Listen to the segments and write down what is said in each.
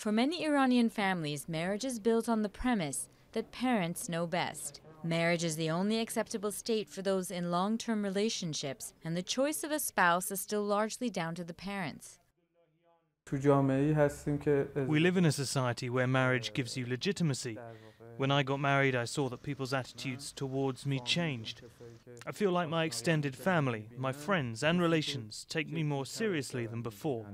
For many Iranian families, marriage is built on the premise that parents know best. Marriage is the only acceptable state for those in long term relationships, and the choice of a spouse is still largely down to the parents. We live in a society where marriage gives you legitimacy. When I got married, I saw that people's attitudes towards me changed. I feel like my extended family, my friends, and relations take me more seriously than before.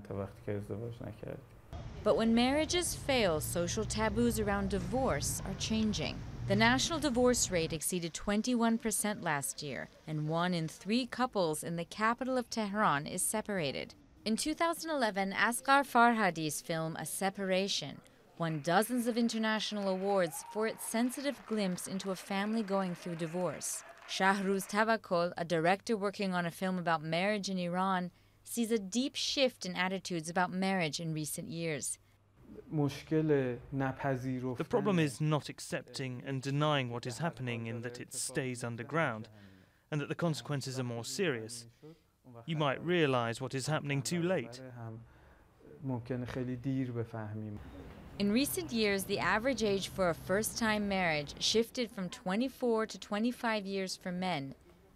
But when marriages fail, social taboos around divorce are changing. The national divorce rate exceeded 21% last year, and one in three couples in the capital of Tehran is separated. In 2011, Asghar Farhadi's film A Separation won dozens of international awards for its sensitive glimpse into a family going through divorce. Shahruz Tawakkol, a director working on a film about marriage in Iran, sees a deep shift in attitudes about marriage in recent years. The problem is not accepting and denying what is happening in that it stays underground and that the consequences are more serious. You might realize what is happening too late. In recent years, the average age for a first time marriage shifted from 24 to 25 years for men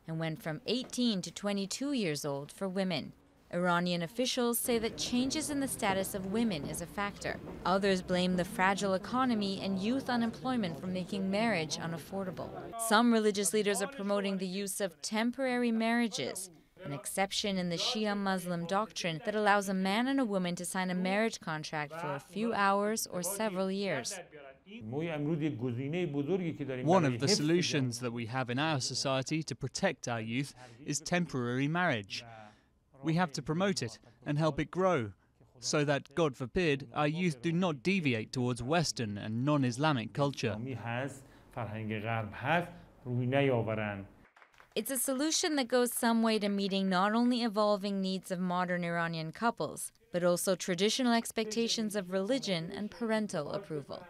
and went from 18 to 22 years old for women. Iranian officials say that changes in the status of women is a factor. Others blame the fragile economy and youth unemployment for making marriage unaffordable. Some religious leaders are promoting the use of temporary marriages, an exception in the Shia Muslim doctrine that allows a man and a woman to sign a marriage contract for a few hours or several years. One of the solutions that we have in our society to protect our youth is temporary marriage. We have to promote it and help it grow so that, God forbid, our youth do not deviate towards Western and non Islamic culture. It's a solution that goes some way to meeting not only evolving needs of modern Iranian couples, but also traditional expectations of religion and parental approval.